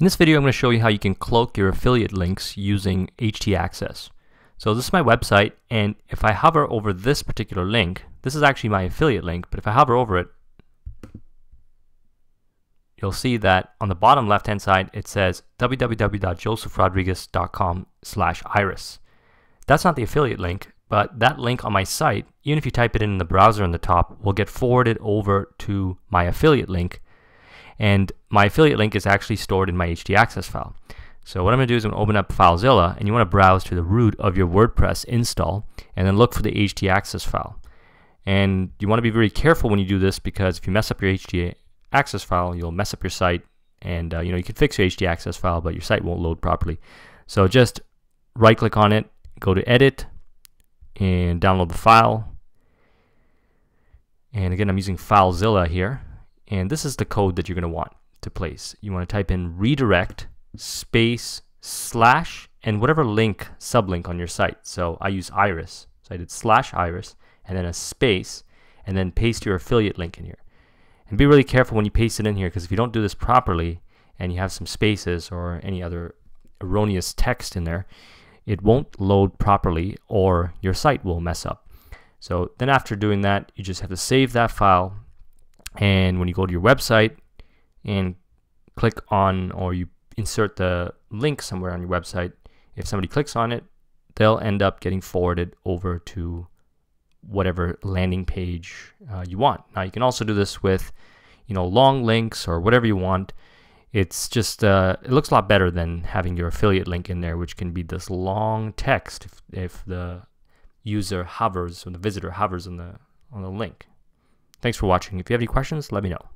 In this video, I'm going to show you how you can cloak your affiliate links using htaccess. So this is my website, and if I hover over this particular link, this is actually my affiliate link, but if I hover over it, you'll see that on the bottom left-hand side, it says www.josephrodrigues.com slash iris. That's not the affiliate link, but that link on my site, even if you type it in the browser on the top, will get forwarded over to my affiliate link and my affiliate link is actually stored in my htaccess file. So what I'm going to do is I'm going to open up FileZilla, and you want to browse to the root of your WordPress install, and then look for the htaccess file. And you want to be very careful when you do this because if you mess up your htaccess file, you'll mess up your site, and uh, you know you can fix your htaccess file, but your site won't load properly. So just right-click on it, go to Edit, and download the file. And again, I'm using FileZilla here. And this is the code that you're going to want to place. You want to type in redirect space slash and whatever link sublink on your site. So I use iris. So I did slash iris and then a space and then paste your affiliate link in here. And be really careful when you paste it in here because if you don't do this properly and you have some spaces or any other erroneous text in there, it won't load properly or your site will mess up. So then after doing that, you just have to save that file and when you go to your website and click on or you insert the link somewhere on your website, if somebody clicks on it, they'll end up getting forwarded over to whatever landing page uh, you want. Now you can also do this with, you know, long links or whatever you want. It's just uh, it looks a lot better than having your affiliate link in there, which can be this long text if, if the user hovers or the visitor hovers on the on the link. Thanks for watching. If you have any questions, let me know.